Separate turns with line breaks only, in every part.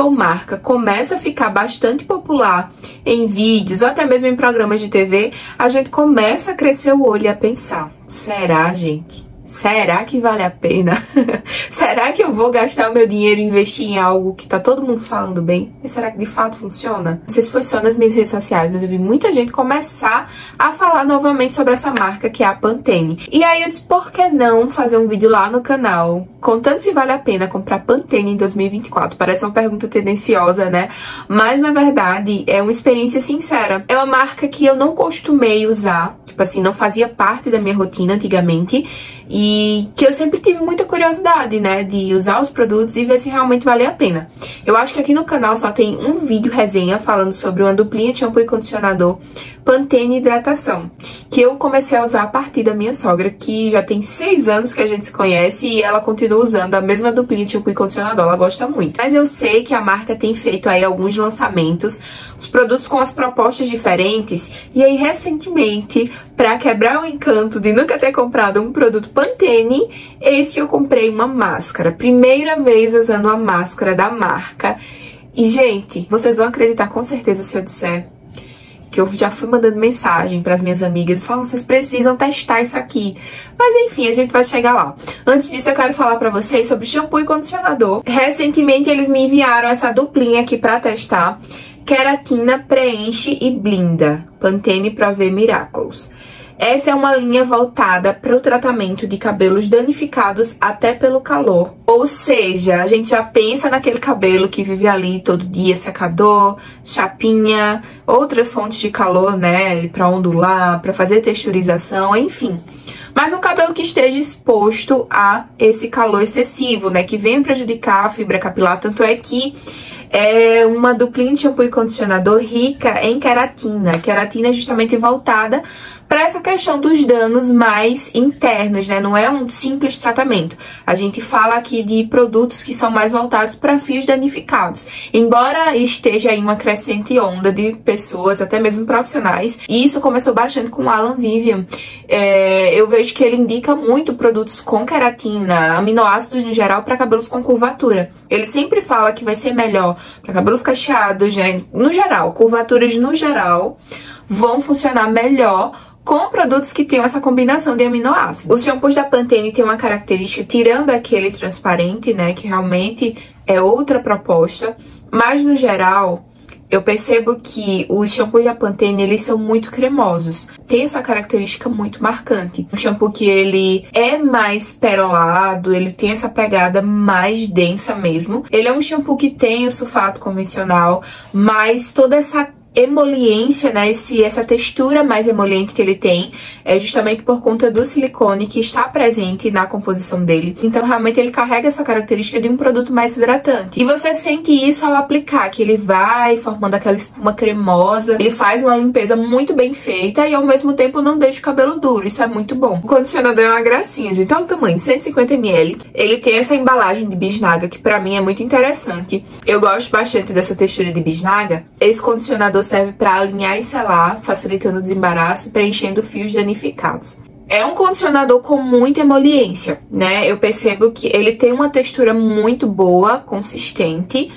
ou marca começa a ficar bastante popular em vídeos ou até mesmo em programas de TV, a gente começa a crescer o olho e a pensar: será, gente? Será que vale a pena? será que eu vou gastar o meu dinheiro e investir em algo que tá todo mundo falando bem? E será que de fato funciona? Não sei se foi só nas minhas redes sociais, mas eu vi muita gente começar a falar novamente sobre essa marca que é a Pantene. E aí eu disse, por que não fazer um vídeo lá no canal contando se vale a pena comprar Pantene em 2024? Parece uma pergunta tendenciosa, né? Mas na verdade é uma experiência sincera. É uma marca que eu não costumei usar tipo assim, não fazia parte da minha rotina antigamente e que eu sempre tive muita curiosidade, né, de usar os produtos e ver se realmente valia a pena. Eu acho que aqui no canal só tem um vídeo resenha falando sobre uma duplinha de shampoo e condicionador Pantene Hidratação, que eu comecei a usar a partir da minha sogra, que já tem seis anos que a gente se conhece e ela continua usando a mesma duplinha de shampoo e condicionador, ela gosta muito. Mas eu sei que a marca tem feito aí alguns lançamentos, os produtos com as propostas diferentes, e aí recentemente, para quebrar o encanto de nunca ter comprado um produto Pantene, esse eu comprei uma máscara. Primeira vez usando a máscara da marca. E, gente, vocês vão acreditar com certeza se eu disser que eu já fui mandando mensagem para as minhas amigas, falando, vocês precisam testar isso aqui. Mas enfim, a gente vai chegar lá. Antes disso, eu quero falar para vocês sobre shampoo e condicionador. Recentemente, eles me enviaram essa duplinha aqui para testar. Keratina preenche e blinda. Pantene Pro V Miraculous. Essa é uma linha voltada para o tratamento de cabelos danificados até pelo calor. Ou seja, a gente já pensa naquele cabelo que vive ali todo dia, secador, chapinha, outras fontes de calor, né, para ondular, para fazer texturização, enfim. Mas um cabelo que esteja exposto a esse calor excessivo, né, que vem prejudicar a fibra capilar, tanto é que é uma duplinha de shampoo e condicionador rica em queratina. Queratina é justamente voltada para essa questão dos danos mais internos, né? Não é um simples tratamento. A gente fala aqui de produtos que são mais voltados para fios danificados. Embora esteja aí uma crescente onda de pessoas, até mesmo profissionais, e isso começou bastante com o Alan Vivian. É, eu vejo que ele indica muito produtos com queratina, aminoácidos em geral, para cabelos com curvatura. Ele sempre fala que vai ser melhor para cabelos cacheados, né? No geral, curvaturas no geral vão funcionar melhor com produtos que tenham essa combinação de aminoácidos. Os shampoos da Pantene têm uma característica, tirando aquele transparente, né, que realmente é outra proposta, mas no geral, eu percebo que os shampoos da Pantene, eles são muito cremosos. Tem essa característica muito marcante. Um shampoo que ele é mais perolado, ele tem essa pegada mais densa mesmo. Ele é um shampoo que tem o sulfato convencional, mas toda essa emoliência, né, esse, essa textura mais emoliente que ele tem, é justamente por conta do silicone que está presente na composição dele. Então, realmente, ele carrega essa característica de um produto mais hidratante. E você sente isso ao aplicar, que ele vai formando aquela espuma cremosa, ele faz uma limpeza muito bem feita e, ao mesmo tempo, não deixa o cabelo duro. Isso é muito bom. O condicionador é uma gracinha, gente. Olha o tamanho, 150ml. Ele tem essa embalagem de bisnaga, que pra mim é muito interessante. Eu gosto bastante dessa textura de bisnaga. Esse condicionador serve para alinhar e selar, facilitando o desembaraço e preenchendo fios danificados. É um condicionador com muita emoliência, né? Eu percebo que ele tem uma textura muito boa, consistente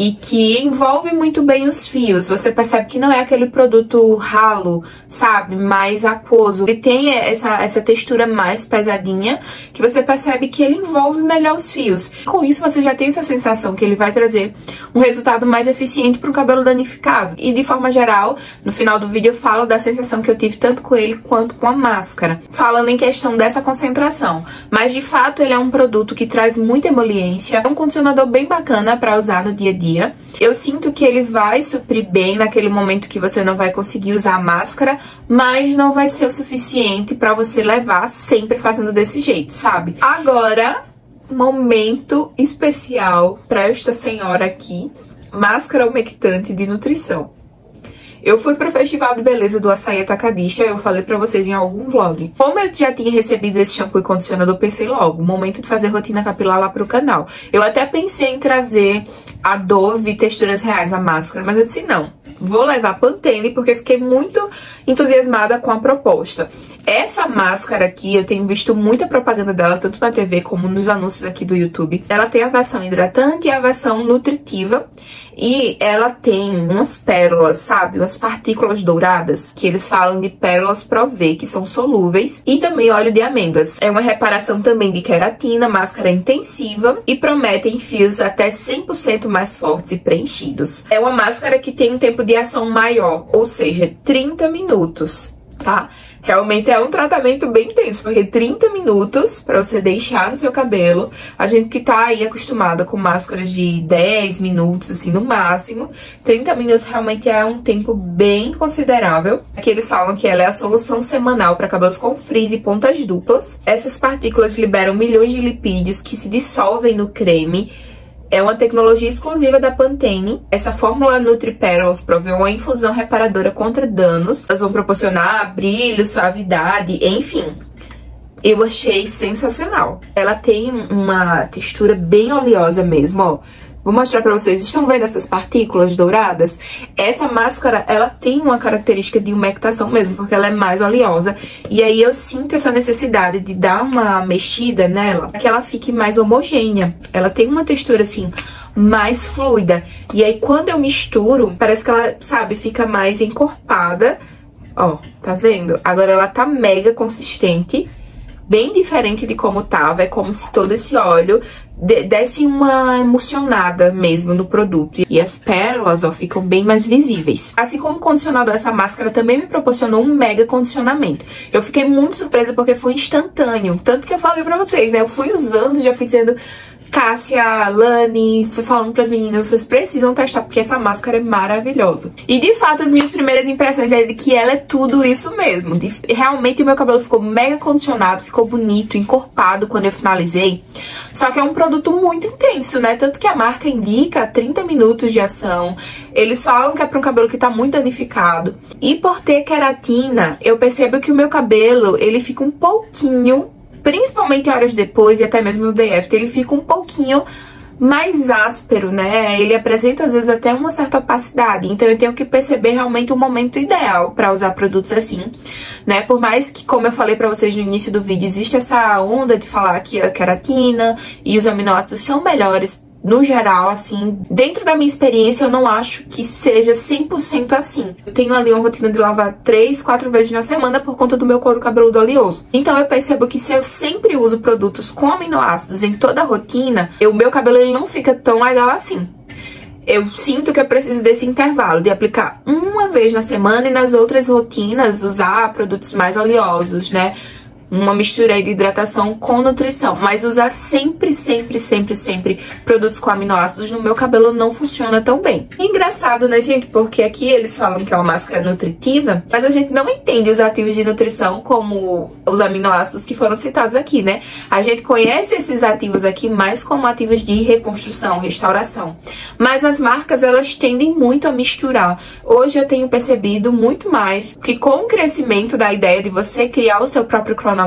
e que envolve muito bem os fios. Você percebe que não é aquele produto ralo, sabe, mais aquoso. Ele tem essa, essa textura mais pesadinha, que você percebe que ele envolve melhor os fios. Com isso, você já tem essa sensação que ele vai trazer um resultado mais eficiente para um cabelo danificado. E de forma geral, no final do vídeo eu falo da sensação que eu tive tanto com ele quanto com a máscara. Falando em questão dessa concentração. Mas de fato, ele é um produto que traz muita emoliência. É um condicionador bem bacana para usar no dia a dia dia. Eu sinto que ele vai suprir bem naquele momento que você não vai conseguir usar a máscara, mas não vai ser o suficiente para você levar sempre fazendo desse jeito, sabe? Agora, momento especial para esta senhora aqui, máscara umectante de nutrição. Eu fui pro Festival de Beleza do Açaí Atacadista, eu falei pra vocês em algum vlog. Como eu já tinha recebido esse shampoo e condicionador, pensei logo, momento de fazer rotina capilar lá pro canal. Eu até pensei em trazer a Dove Texturas Reais, a máscara, mas eu disse não. Vou levar Pantene porque fiquei muito entusiasmada com a proposta. Essa máscara aqui, eu tenho visto muita propaganda dela, tanto na TV como nos anúncios aqui do YouTube. Ela tem a versão hidratante e a versão nutritiva. E ela tem umas pérolas, sabe? Umas partículas douradas, que eles falam de pérolas Pro V, que são solúveis. E também óleo de amêndoas. É uma reparação também de queratina, máscara intensiva e prometem fios até 100% mais fortes e preenchidos. É uma máscara que tem um tempo de ação maior, ou seja, 30 minutos, tá? Realmente é um tratamento bem intenso, porque 30 minutos para você deixar no seu cabelo. A gente que tá aí acostumada com máscaras de 10 minutos, assim, no máximo. 30 minutos realmente é um tempo bem considerável. Aqui eles falam que ela é a solução semanal para cabelos com frizz e pontas duplas. Essas partículas liberam milhões de lipídios que se dissolvem no creme é uma tecnologia exclusiva da Pantene. Essa fórmula NutriPerils provê uma infusão reparadora contra danos. Elas vão proporcionar brilho, suavidade, enfim. Eu achei sensacional. Ela tem uma textura bem oleosa mesmo, ó. Vou mostrar pra vocês, estão vendo essas partículas douradas? Essa máscara, ela tem uma característica de umectação mesmo, porque ela é mais oleosa. E aí eu sinto essa necessidade de dar uma mexida nela, que ela fique mais homogênea. Ela tem uma textura, assim, mais fluida. E aí quando eu misturo, parece que ela, sabe, fica mais encorpada. Ó, tá vendo? Agora ela tá mega consistente bem diferente de como tava. É como se todo esse óleo desse uma emocionada mesmo no produto. E as pérolas, ó, ficam bem mais visíveis. Assim como o condicionador, essa máscara também me proporcionou um mega condicionamento. Eu fiquei muito surpresa porque foi instantâneo. Tanto que eu falei pra vocês, né? Eu fui usando, já fui dizendo... Cássia, Lani, fui falando pras meninas, vocês precisam testar, porque essa máscara é maravilhosa. E de fato, as minhas primeiras impressões é de que ela é tudo isso mesmo. De, realmente o meu cabelo ficou mega condicionado, ficou bonito, encorpado quando eu finalizei. Só que é um produto muito intenso, né? Tanto que a marca indica 30 minutos de ação. Eles falam que é para um cabelo que tá muito danificado. E por ter queratina, eu percebo que o meu cabelo, ele fica um pouquinho principalmente horas depois e até mesmo no day after, ele fica um pouquinho mais áspero, né? Ele apresenta às vezes até uma certa opacidade. Então eu tenho que perceber realmente o momento ideal para usar produtos assim, né? Por mais que, como eu falei para vocês no início do vídeo, existe essa onda de falar que a queratina e os aminoácidos são melhores no geral, assim, dentro da minha experiência, eu não acho que seja 100% assim. Eu tenho ali uma rotina de lavar 3, 4 vezes na semana por conta do meu couro cabeludo oleoso. Então eu percebo que se eu sempre uso produtos com aminoácidos em toda a rotina, o meu cabelo ele não fica tão legal assim. Eu sinto que eu preciso desse intervalo, de aplicar uma vez na semana e nas outras rotinas usar produtos mais oleosos, né? Uma mistura aí de hidratação com nutrição. Mas usar sempre, sempre, sempre, sempre produtos com aminoácidos no meu cabelo não funciona tão bem. Engraçado, né, gente? Porque aqui eles falam que é uma máscara nutritiva, mas a gente não entende os ativos de nutrição como os aminoácidos que foram citados aqui, né? A gente conhece esses ativos aqui mais como ativos de reconstrução, restauração. Mas as marcas, elas tendem muito a misturar. Hoje eu tenho percebido muito mais que com o crescimento da ideia de você criar o seu próprio cronograma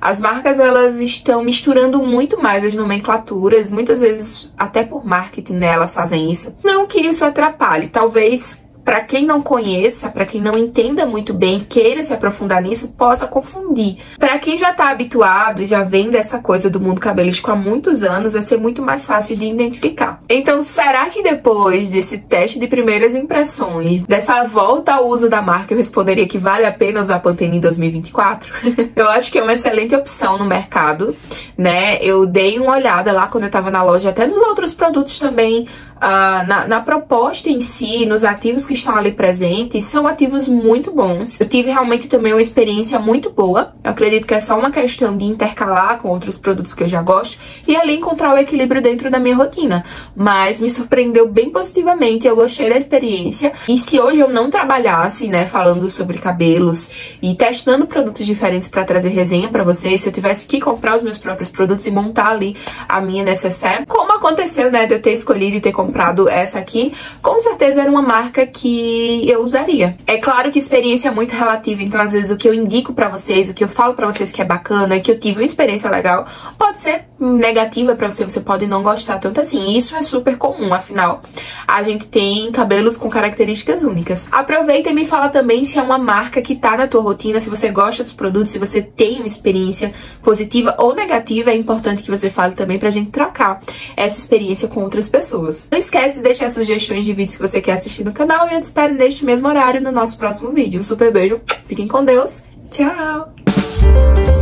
as marcas elas estão misturando muito mais as nomenclaturas, muitas vezes até por marketing né, elas fazem isso. Não que isso atrapalhe, talvez para quem não conheça, para quem não entenda muito bem, queira se aprofundar nisso, possa confundir. Para quem já tá habituado e já vem dessa coisa do mundo cabelístico há muitos anos, vai ser muito mais fácil de identificar. Então, será que depois desse teste de primeiras impressões, dessa volta ao uso da marca, eu responderia que vale a pena usar a Pantene em 2024? eu acho que é uma excelente opção no mercado, né? Eu dei uma olhada lá quando eu tava na loja, até nos outros produtos também, uh, na, na proposta em si, nos ativos que estão ali presentes são ativos muito bons. Eu tive realmente também uma experiência muito boa. Eu acredito que é só uma questão de intercalar com outros produtos que eu já gosto e ali encontrar o equilíbrio dentro da minha rotina. Mas me surpreendeu bem positivamente, eu gostei da experiência. E se hoje eu não trabalhasse, né, falando sobre cabelos e testando produtos diferentes para trazer resenha para vocês, se eu tivesse que comprar os meus próprios produtos e montar ali a minha necessaire, aconteceu, né, de eu ter escolhido e ter comprado essa aqui, com certeza era uma marca que eu usaria. É claro que experiência é muito relativa, então às vezes o que eu indico para vocês, o que eu falo para vocês que é bacana, que eu tive uma experiência legal, pode ser negativa para você, você pode não gostar tanto assim. Isso é super comum, afinal, a gente tem cabelos com características únicas. Aproveita e me fala também se é uma marca que tá na tua rotina, se você gosta dos produtos, se você tem uma experiência positiva ou negativa, é importante que você fale também pra gente trocar essa experiência com outras pessoas. Não esquece de deixar sugestões de vídeos que você quer assistir no canal e eu te espero neste mesmo horário no nosso próximo vídeo. Um super beijo, fiquem com Deus, tchau!